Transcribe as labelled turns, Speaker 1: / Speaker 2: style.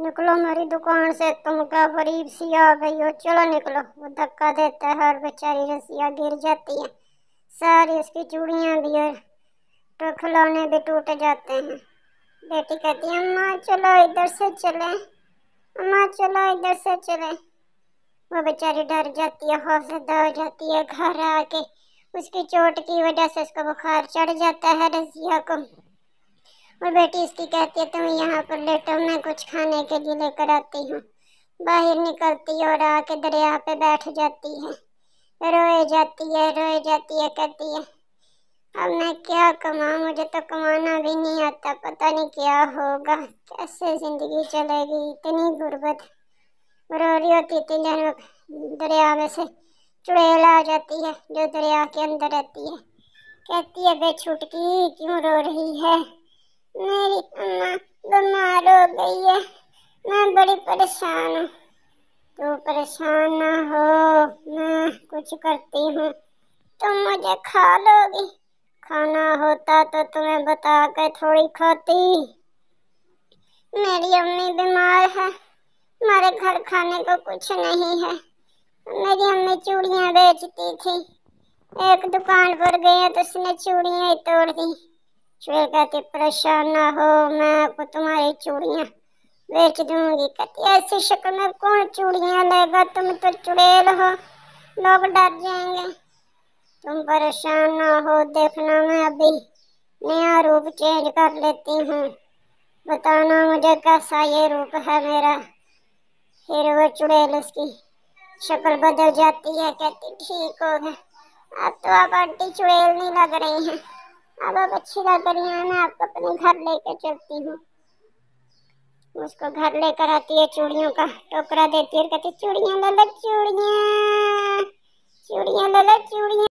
Speaker 1: निकलो मेरी दुकान से तुम क्या गरीब सी आ गई हो। चलो निकलो। वो धक्का देता है और बेचारी रसिया गिर जाती है। सारी उसकी चूड़ियाँ भी और तो खिलौने भी टूट जाते हैं। बेटी कहती है, अम्मा, चलो इधर से चले। अम्मा, चलो इधर से चले। वो बेचारी डर जाती है खौफजदा हो जाती है, घर आके उसकी चोट की वजह से उसका बुखार चढ़ जाता है रसिया को। और बेटी इसकी कहती है, तुम यहाँ पर लेटो, मैं कुछ खाने के लिए लेकर आती हूँ। बाहर निकलती है और आके दरिया पे बैठ जाती है। रोए जाती है, रोए जाती है, कहती है, अब मैं क्या कमाऊँ? मुझे तो कमाना भी नहीं आता। पता नहीं क्या होगा? कैसे ज़िंदगी चलेगी? इतनी गुर्बत। रो रही होती इतनी देर दरिया में से चुड़ैल आ जाती है, जो दरिया के अंदर रहती है। कहती है बे छुटकी क्यों रो रही है? मेरी अम्मा बीमार हो गई है। मैं बड़ी परेशान हूँ। तू परेशान ना हो, मैं कुछ करती हूँ। तुम मुझे खा लोगी। खाना होता तो तुम्हें बता कर थोड़ी खाती। मेरी अम्मी बीमार है। हमारे घर खाने को कुछ नहीं है। मेरी अम्मी चूड़ियाँ बेचती थी। एक दुकान पर गई तो उसने चूड़ियाँ तोड़ दी। चुड़ैल कहती परेशान ना हो मैं आपको तुम्हारी चूड़ियाँ बेच दूँगी। कहती ऐसी शक्ल में कौन चूड़ियाँ लेगा? तुम तो चुड़ैल हो, लोग डर जाएँगे। तुम परेशान ना हो, देखना मैं अभी। नया रूप चेंज कर लेती हूँ। बताना मुझे कैसा ये रूप है मेरा? फिर वो चुड़ैल उसकी शक्ल बदल जाती है, कहती, ठीक हो गया। अब तो आप आंटी चुड़ैल नहीं लग रही हैं। अब अब अच्छी रही है मैं आपको अपने घर लेकर चलती हूँ। उसको घर लेकर आती है चूड़ियों का टोकरा देती है कहती चूड़ियाँ ले लो, चूड़ियाँ। चूड़ियाँ ले लो, चूड़ियाँ।